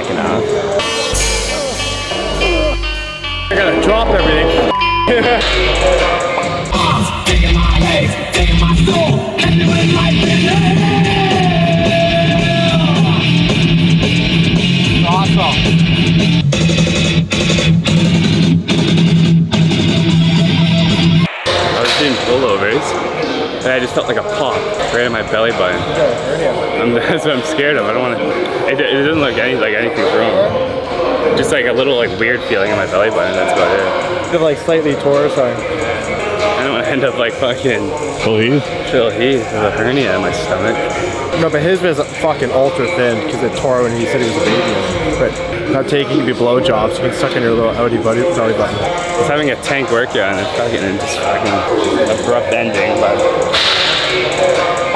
jacking off. I gotta drop everything. awesome. I was doing pullovers, and I just felt like a pop right in my belly button. And that's what I'm scared of. I don't want to. It, it doesn't look any, like anything's wrong. Just like a little like weird feeling in my belly button. That's about it. They're like slightly torus on. I don't want to end up like fucking Please. Phil Heath with a hernia in my stomach. No, but his was fucking ultra thin because it tore when he said he was a baby. But not taking you blowjobs, you can suck in your little outie buddy belly button. It's having a tank workout and it's fucking just fucking abrupt ending, but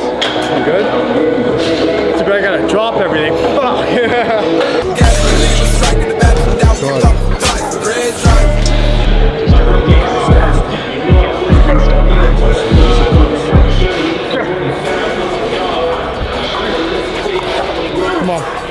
I'm good? So I gotta drop everything. Fuck. Come on.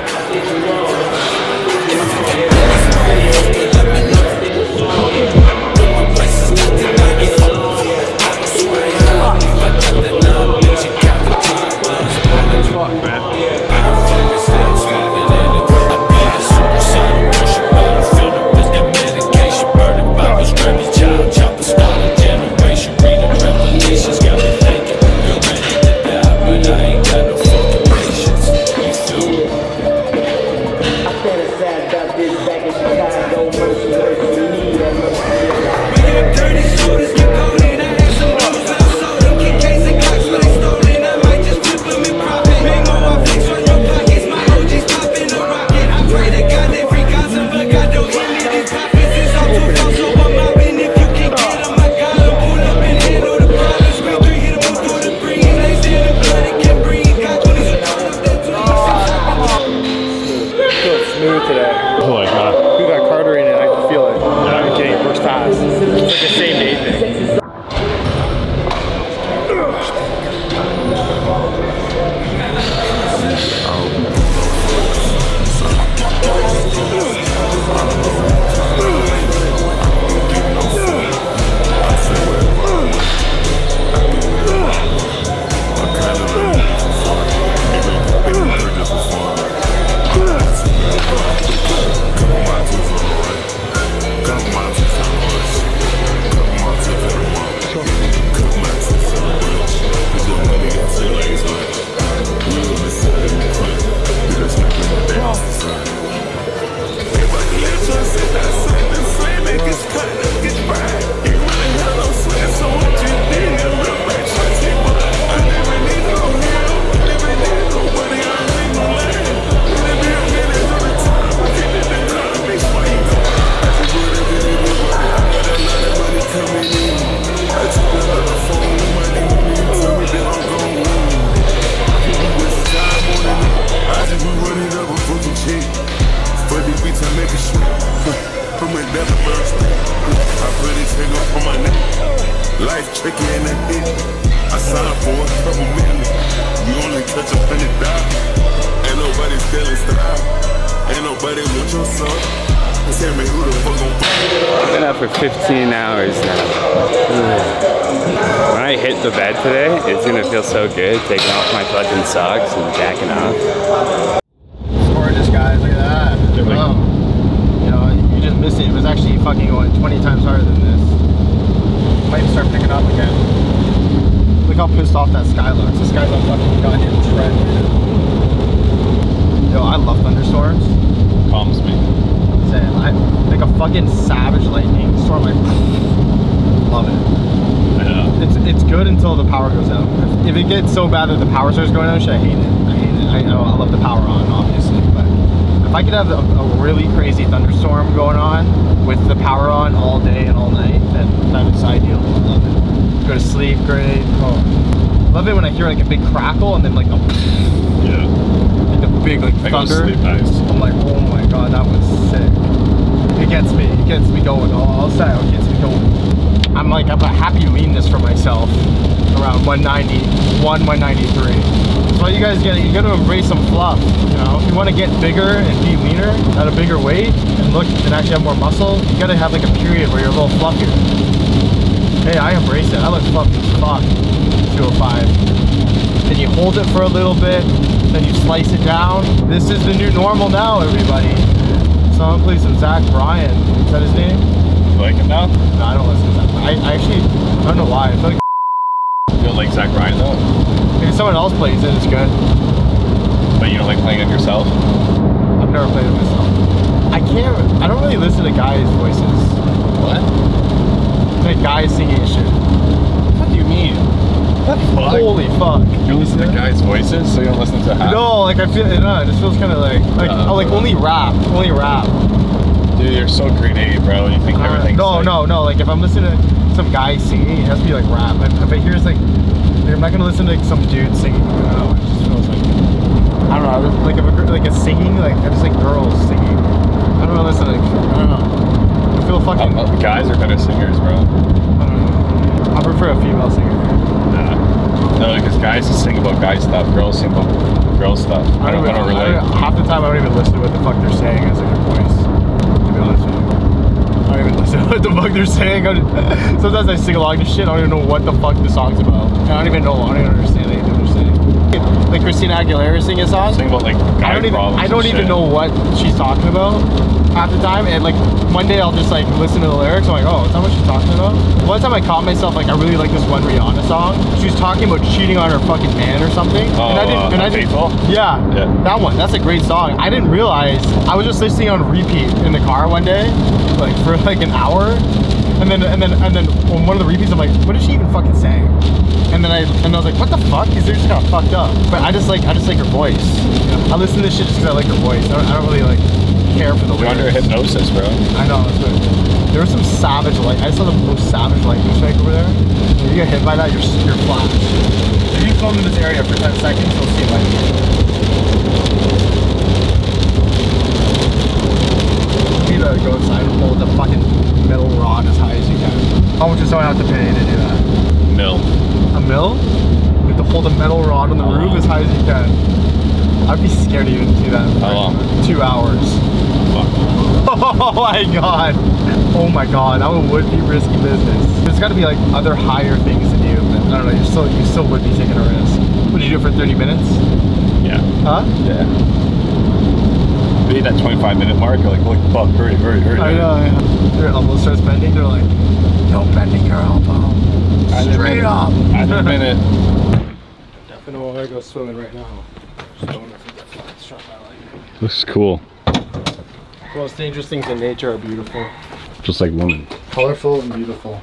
Life tricky and a hit. I signed for a couple million. You only touch a hundred dollars. Ain't nobody feeling style. Ain't nobody want your son. Tell me who the fuck gon' I've been up for 15 hours now. When I hit the bed today, it's gonna feel so good taking off my fucking socks and jacking off. Gorgeous, guys. Look at that. Wow. You know, you just missed it. It was actually fucking going 20 times harder than this. Might start picking up again. Look how pissed off that sky looks. This guy's a fucking goddamn trend, man. Yo, I love thunderstorms. Calms me. Saying, I like a fucking savage lightning storm. Like, love it. I know. It's it's good until the power goes out. If, if it gets so bad that the power starts going out, shit, I hate it. I hate it. I, know I love the power on, obviously, but if I could have a, a really crazy thunderstorm going on with the power on all day and all night, then that is ideal. I love it. Go to sleep, great. Oh, love it when I hear like a big crackle and then like a, Yeah. like a big like I thunder. Nice. I'm like, oh my god, that was sick. It gets me, it gets me going. All, say, it gets me going. I'm like, I'm a happy leanness for myself around 190, 1, 193. So you guys get, you gotta embrace some fluff, you know? If you wanna get bigger and be leaner at a bigger weight and look and actually have more muscle, you gotta have like a period where you're a little fluffier. Hey, I embrace it. I look fluffy as fuck. 205 then you hold it for a little bit, then you slice it down. This is the new normal now, everybody. So I'm gonna some Zach Bryan. Is that his name? You like him now? No, I don't listen to Zach. I, I actually, I don't know why. I feel like You don't like Zach Bryan though? If someone else plays it, it's good. But you don't like playing it yourself? I've never played it myself. I can't, I don't really listen to guys' voices. What? Like guys singing shit. What do you mean? What the fuck? Holy fuck. You listen to guys' voices, so you don't listen to half? No, like I feel, no, it just feels kind of like, like, Uh, oh, like only rap, only rap. Dude, you're so grenade, bro. You think Uh, everything's no, like, no, no. Like if I'm listening to some guy singing, it has to be like rap. If, if I hear it's like, like, I'm not gonna listen to like, some dude singing. I don't know. It just feels like I don't know. Like if a, like a singing, like I just like girls singing. I don't know. Listen, like I don't know. I feel fucking. Uh, uh, guys are better singers, bro. I don't know. I prefer a female singer. Nah. No, because guys just sing about guy stuff, girls sing about girl stuff. I don't, I don't even- relate. half the time I don't even listen to what the fuck they're saying as like a voice. To be honest with you. I don't even listen to what the fuck they're saying. I don't- Sometimes I sing along to shit. I don't even know what the fuck the song's about. I don't even know. I don't even understand anything they're saying. Like Christina Aguilera sing a song. Sing about like I don't even. I don't even shit. know what she's talking about half the time. And like one day I'll just like listen to the lyrics. I'm like, oh, is that what she's talking about? One time I caught myself like I really like this one Rihanna song. She was talking about cheating on her fucking man or something. Oh, and I didn't. uh, and I didn't. Yeah, Yeah. that one. That's a great song. I didn't realize I was just listening on repeat in the car one day, like for like an hour, and then and then and then on one of the repeats, I'm like, what is she even fucking saying? And then I and I was like, what the fuck? Is just kind of fucked up. But I just like I just like her voice. I listen to this shit just because I like her voice. I don't, I don't really like care for the You're under lyrics. hypnosis, bro. I know. That's what, there was some savage light. I saw the most savage lightning strike over there. If you get hit by that, you're you're flashed. If you film in this area for 10 seconds, you'll see lightning. You need to go inside and hold the fucking metal rod as high as you can. How much does someone have to pay to do that? Mill. A mill? You have to hold a metal rod on the roof uh-huh. as high as you can. I'd be scared to even do that. How long? Two hours. Fuck. Oh my god. Oh my god, that would be risky business. There's gotta be like other higher things to do, but I don't know, you still you still would be taking a risk. Would you do it for 30 minutes? Yeah. Huh? Yeah. Be that 25 minute mark, you're like, look, fuck, hurry, hurry, hurry. I know, yeah. Their elbow starts bending, they're like, no bending your elbow. Add a Straight minute. up. Add a minute. Definitely want to go swimming right now. Just don't know if I get struck by lightning. Looks cool. The most dangerous things in nature are beautiful. Just like women. Colorful and beautiful.